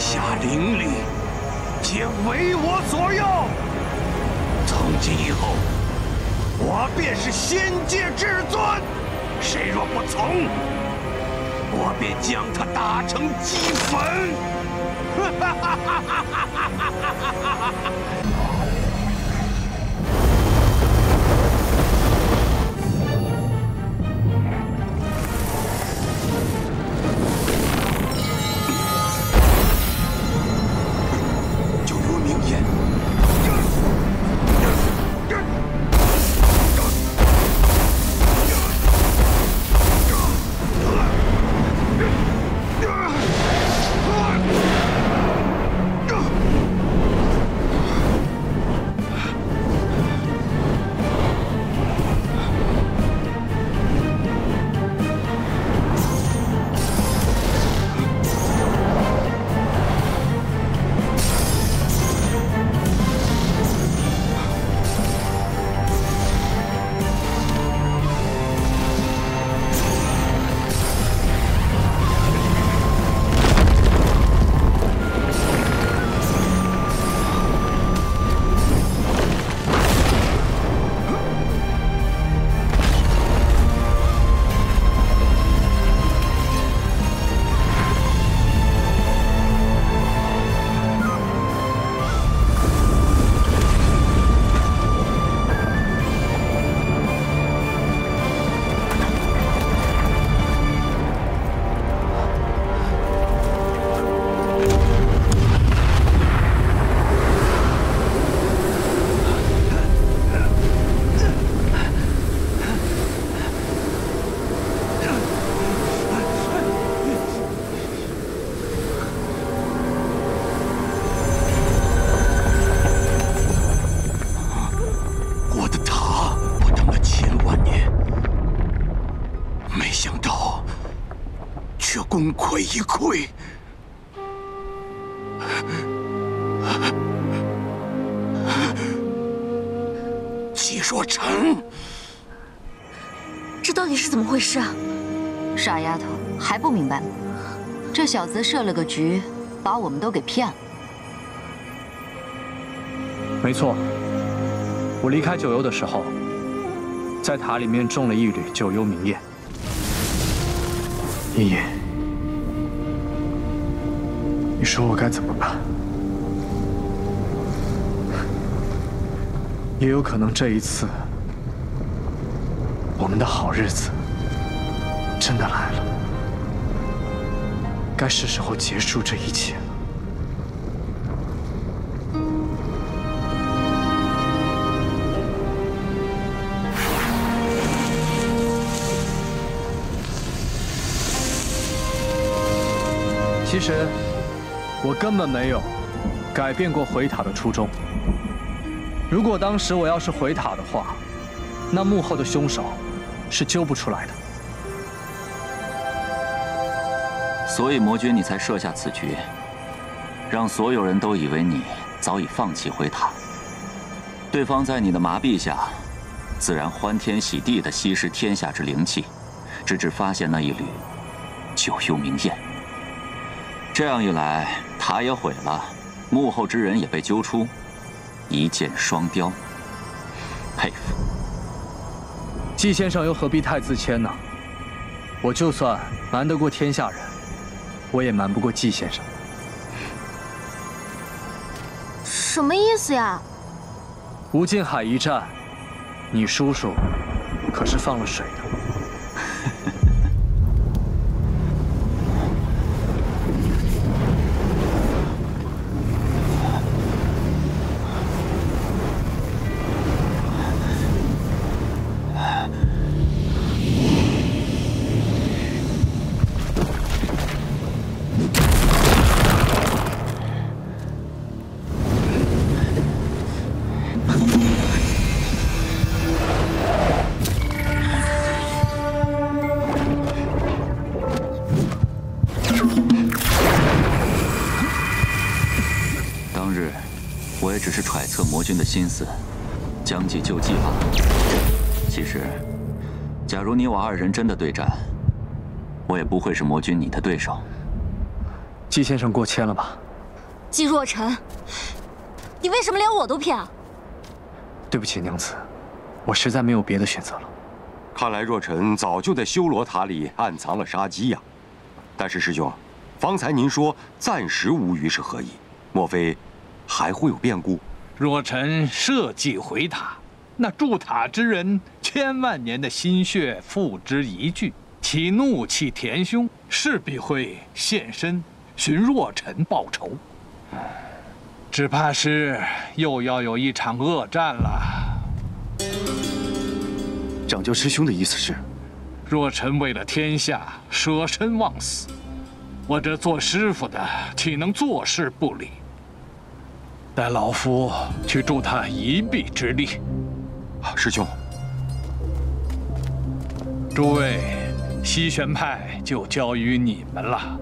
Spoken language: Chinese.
下灵力皆为我所用。从今以后，我便是仙界至尊。谁若不从，我便将他打成齑粉！哈哈哈哈哈！功亏一篑，季若成，这到底是怎么回事啊？傻丫头，还不明白吗？这小子设了个局，把我们都给骗了。没错，我离开九幽的时候，在塔里面种了一缕九幽明叶。一叶。你说我该怎么办？也有可能这一次，我们的好日子真的来了，该是时候结束这一切了。其实。我根本没有改变过回塔的初衷。如果当时我要是回塔的话，那幕后的凶手是揪不出来的。所以魔君，你才设下此局，让所有人都以为你早已放弃回塔。对方在你的麻痹下，自然欢天喜地的吸食天下之灵气，直至发现那一缕九幽明焰。这样一来。塔也毁了，幕后之人也被揪出，一箭双雕。佩服。季先生又何必太自谦呢？我就算瞒得过天下人，我也瞒不过季先生。什么意思呀？无尽海一战，你叔叔可是放了水的。心思，将计就计罢了。其实，假如你我二人真的对战，我也不会是魔君你的对手。季先生过谦了吧？季若尘，你为什么连我都骗啊？对不起，娘子，我实在没有别的选择了。看来若尘早就在修罗塔里暗藏了杀机呀。但是师兄，方才您说暂时无虞是何意？莫非还会有变故？若臣设计回塔，那筑塔之人千万年的心血付之一炬，其怒气填胸，势必会现身寻若臣报仇。只怕是又要有一场恶战了。掌教师兄的意思是，若臣为了天下舍身忘死，我这做师傅的岂能坐视不理？待老夫去助他一臂之力。师兄，诸位，西玄派就交于你们了。